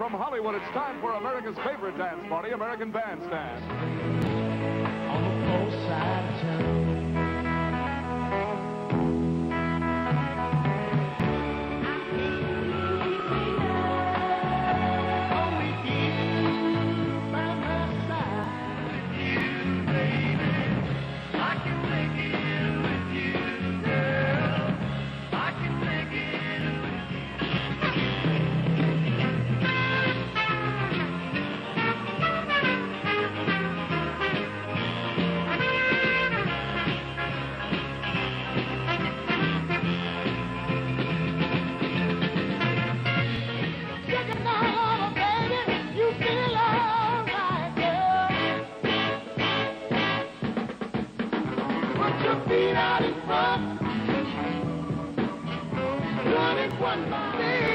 from Hollywood, it's time for America's favorite dance party, American Bandstand. One is one, baby.